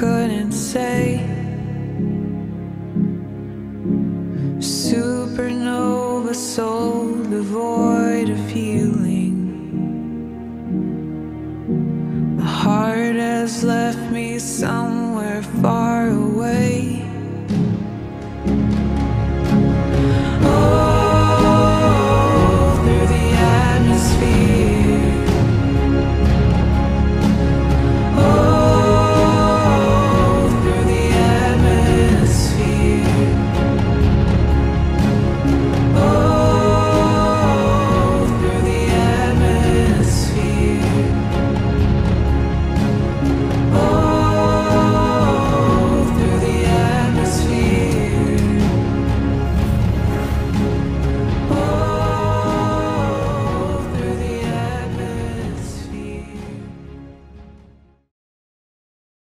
couldn't say. Supernova soul devoid of healing. The heart has left me somewhere.